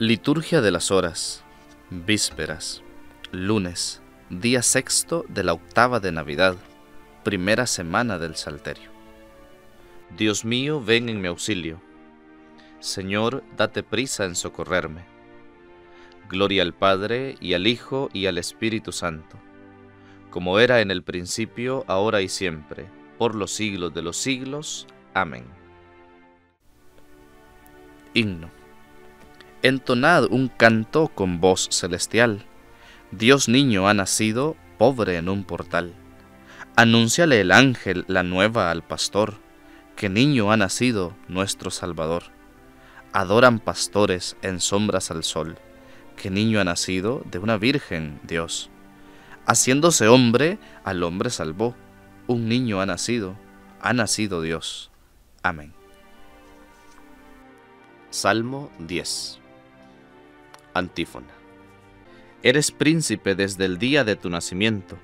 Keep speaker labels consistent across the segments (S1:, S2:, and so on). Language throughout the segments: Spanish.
S1: Liturgia de las Horas, Vísperas, lunes, día sexto de la octava de Navidad, primera semana del Salterio. Dios mío, ven en mi auxilio. Señor, date prisa en socorrerme. Gloria al Padre, y al Hijo, y al Espíritu Santo, como era en el principio, ahora y siempre, por los siglos de los siglos. Amén. Himno entonad un canto con voz celestial. Dios niño ha nacido, pobre en un portal. Anúnciale el ángel la nueva al pastor, que niño ha nacido nuestro Salvador. Adoran pastores en sombras al sol, que niño ha nacido de una virgen Dios. Haciéndose hombre, al hombre salvó. Un niño ha nacido, ha nacido Dios. Amén. Salmo 10 Antífona. Eres príncipe desde el día de tu nacimiento.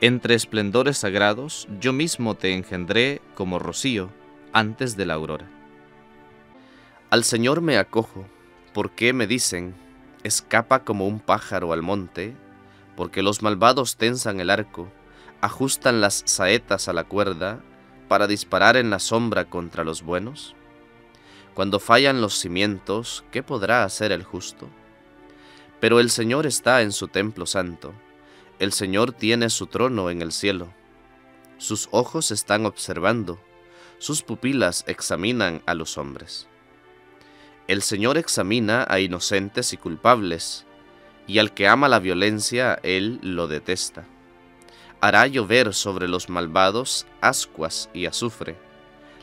S1: Entre esplendores sagrados yo mismo te engendré como rocío antes de la aurora. Al Señor me acojo, porque me dicen, escapa como un pájaro al monte, porque los malvados tensan el arco, ajustan las saetas a la cuerda, para disparar en la sombra contra los buenos? Cuando fallan los cimientos, ¿qué podrá hacer el justo? Pero el Señor está en su templo santo, el Señor tiene su trono en el cielo. Sus ojos están observando, sus pupilas examinan a los hombres. El Señor examina a inocentes y culpables, y al que ama la violencia, Él lo detesta. Hará llover sobre los malvados ascuas y azufre,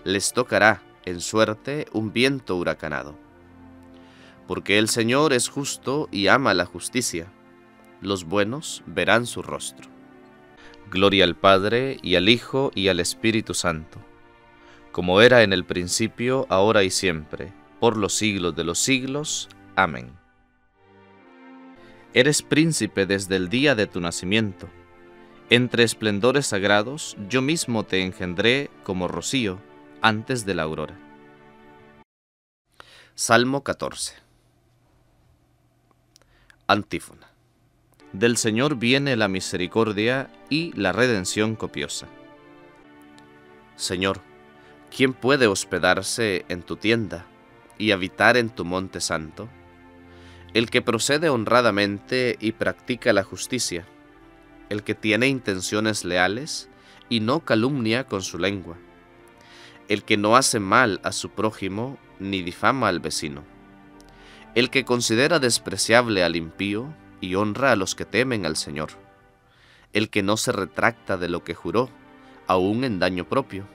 S1: les tocará en suerte un viento huracanado porque el Señor es justo y ama la justicia. Los buenos verán su rostro. Gloria al Padre, y al Hijo, y al Espíritu Santo, como era en el principio, ahora y siempre, por los siglos de los siglos. Amén. Eres príncipe desde el día de tu nacimiento. Entre esplendores sagrados yo mismo te engendré como rocío antes de la aurora. Salmo 14 Antífona. Del Señor viene la misericordia y la redención copiosa. Señor, ¿quién puede hospedarse en tu tienda y habitar en tu monte santo? El que procede honradamente y practica la justicia, el que tiene intenciones leales y no calumnia con su lengua, el que no hace mal a su prójimo ni difama al vecino el que considera despreciable al impío y honra a los que temen al Señor, el que no se retracta de lo que juró, aun en daño propio,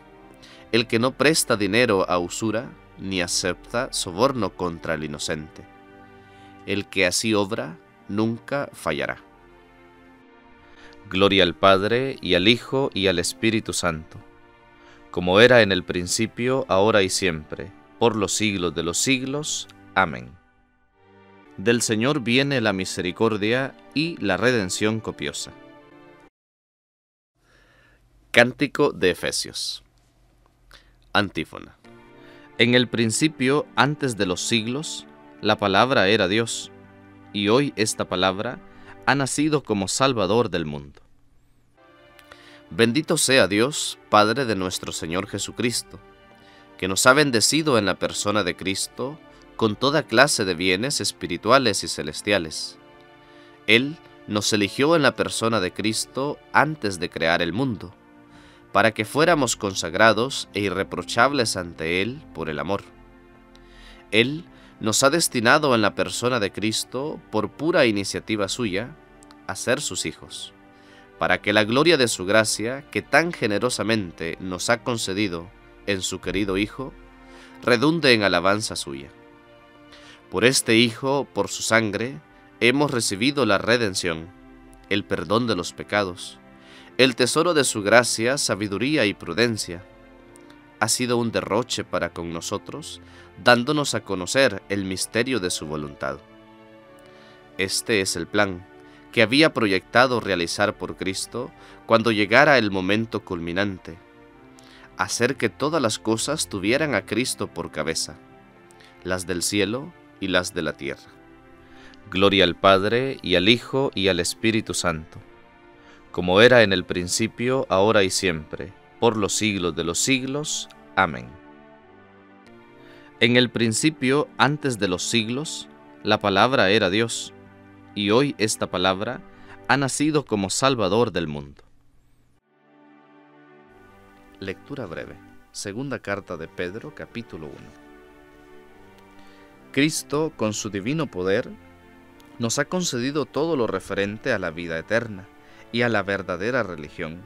S1: el que no presta dinero a usura ni acepta soborno contra el inocente, el que así obra nunca fallará. Gloria al Padre y al Hijo y al Espíritu Santo, como era en el principio, ahora y siempre, por los siglos de los siglos. Amén. Del Señor viene la misericordia y la redención copiosa. Cántico de Efesios. Antífona. En el principio, antes de los siglos, la palabra era Dios, y hoy esta palabra ha nacido como Salvador del mundo. Bendito sea Dios, Padre de nuestro Señor Jesucristo, que nos ha bendecido en la persona de Cristo, con toda clase de bienes espirituales y celestiales. Él nos eligió en la persona de Cristo antes de crear el mundo, para que fuéramos consagrados e irreprochables ante Él por el amor. Él nos ha destinado en la persona de Cristo, por pura iniciativa suya, a ser sus hijos, para que la gloria de su gracia, que tan generosamente nos ha concedido en su querido Hijo, redunde en alabanza suya. Por este Hijo, por su sangre, hemos recibido la redención, el perdón de los pecados, el tesoro de su gracia, sabiduría y prudencia. Ha sido un derroche para con nosotros, dándonos a conocer el misterio de su voluntad. Este es el plan que había proyectado realizar por Cristo cuando llegara el momento culminante, hacer que todas las cosas tuvieran a Cristo por cabeza, las del cielo y las de la tierra. Gloria al Padre, y al Hijo, y al Espíritu Santo, como era en el principio, ahora y siempre, por los siglos de los siglos. Amén. En el principio, antes de los siglos, la palabra era Dios, y hoy esta palabra ha nacido como Salvador del mundo. Lectura breve. Segunda carta de Pedro, capítulo 1. Cristo, con su divino poder, nos ha concedido todo lo referente a la vida eterna y a la verdadera religión,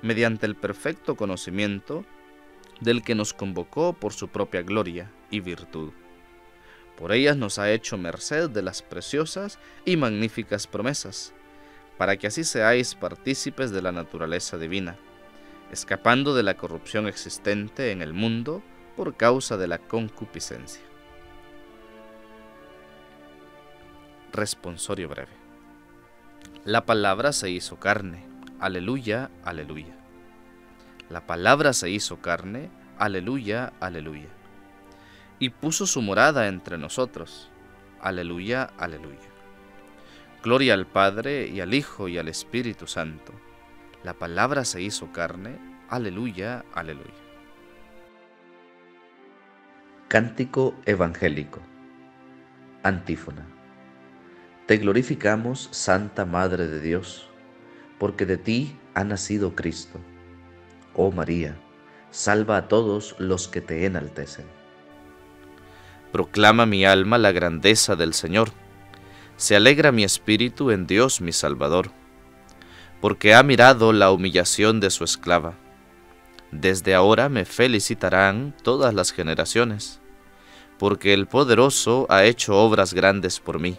S1: mediante el perfecto conocimiento del que nos convocó por su propia gloria y virtud. Por ellas nos ha hecho merced de las preciosas y magníficas promesas, para que así seáis partícipes de la naturaleza divina, escapando de la corrupción existente en el mundo por causa de la concupiscencia. Responsorio breve. La palabra se hizo carne. Aleluya, aleluya. La palabra se hizo carne. Aleluya, aleluya. Y puso su morada entre nosotros. Aleluya, aleluya. Gloria al Padre y al Hijo y al Espíritu Santo. La palabra se hizo carne. Aleluya, aleluya.
S2: Cántico Evangélico. Antífona. Te glorificamos, Santa Madre de Dios, porque de ti ha nacido Cristo. Oh María, salva a todos los que te enaltecen.
S1: Proclama mi alma la grandeza del Señor. Se alegra mi espíritu en Dios mi Salvador, porque ha mirado la humillación de su esclava. Desde ahora me felicitarán todas las generaciones, porque el poderoso ha hecho obras grandes por mí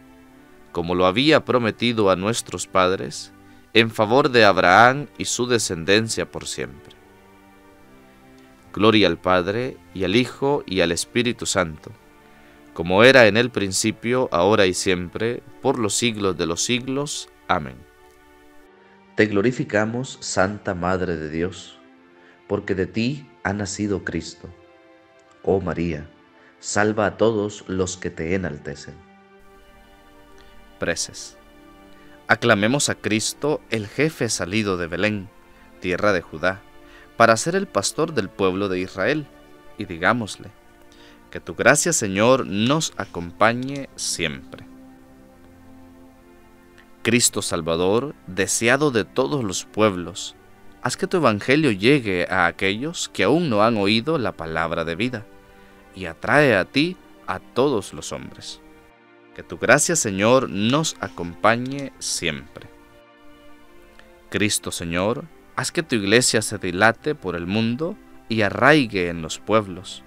S1: como lo había prometido a nuestros padres, en favor de Abraham y su descendencia por siempre. Gloria al Padre, y al Hijo, y al Espíritu Santo, como era en el principio, ahora y siempre, por los siglos de los siglos. Amén.
S2: Te glorificamos, Santa Madre de Dios, porque de ti ha nacido Cristo. Oh María, salva a todos los que te enaltecen
S1: preces. Aclamemos a Cristo, el jefe salido de Belén, tierra de Judá, para ser el pastor del pueblo de Israel, y digámosle, que tu gracia, Señor, nos acompañe siempre. Cristo Salvador, deseado de todos los pueblos, haz que tu Evangelio llegue a aquellos que aún no han oído la palabra de vida, y atrae a ti a todos los hombres. Que tu gracia, Señor, nos acompañe siempre. Cristo, Señor, haz que tu iglesia se dilate por el mundo y arraigue en los pueblos,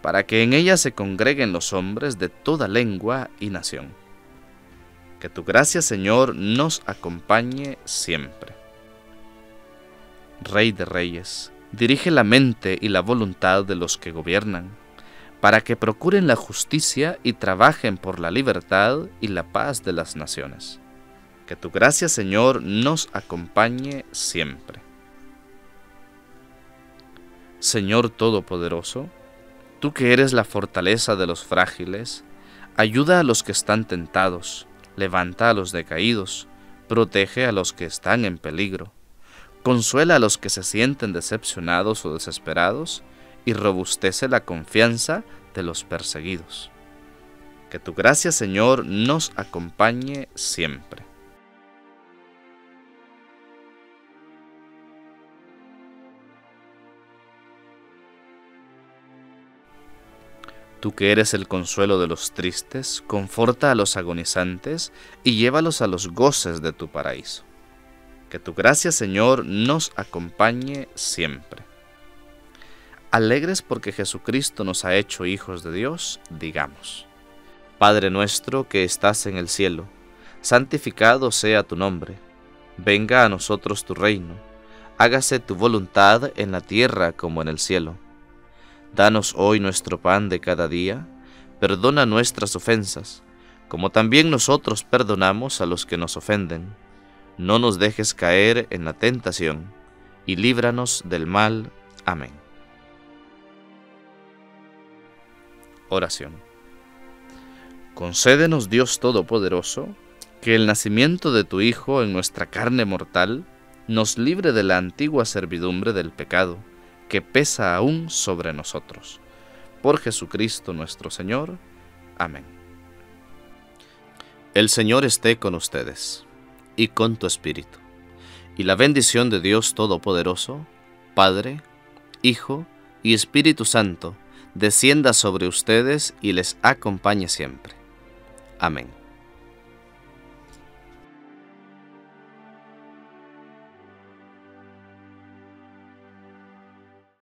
S1: para que en ella se congreguen los hombres de toda lengua y nación. Que tu gracia, Señor, nos acompañe siempre. Rey de Reyes, dirige la mente y la voluntad de los que gobiernan para que procuren la justicia y trabajen por la libertad y la paz de las naciones. Que tu gracia, Señor, nos acompañe siempre. Señor Todopoderoso, tú que eres la fortaleza de los frágiles, ayuda a los que están tentados, levanta a los decaídos, protege a los que están en peligro, consuela a los que se sienten decepcionados o desesperados, y robustece la confianza de los perseguidos. Que tu gracia, Señor, nos acompañe siempre. Tú que eres el consuelo de los tristes, conforta a los agonizantes y llévalos a los goces de tu paraíso. Que tu gracia, Señor, nos acompañe siempre. Alegres porque Jesucristo nos ha hecho hijos de Dios, digamos. Padre nuestro que estás en el cielo, santificado sea tu nombre. Venga a nosotros tu reino. Hágase tu voluntad en la tierra como en el cielo. Danos hoy nuestro pan de cada día. Perdona nuestras ofensas, como también nosotros perdonamos a los que nos ofenden. No nos dejes caer en la tentación, y líbranos del mal. Amén. Oración. Concédenos Dios Todopoderoso, que el nacimiento de tu Hijo en nuestra carne mortal nos libre de la antigua servidumbre del pecado, que pesa aún sobre nosotros. Por Jesucristo nuestro Señor. Amén. El Señor esté con ustedes, y con tu espíritu, y la bendición de Dios Todopoderoso, Padre, Hijo y Espíritu Santo, descienda sobre ustedes y les acompañe siempre. Amén.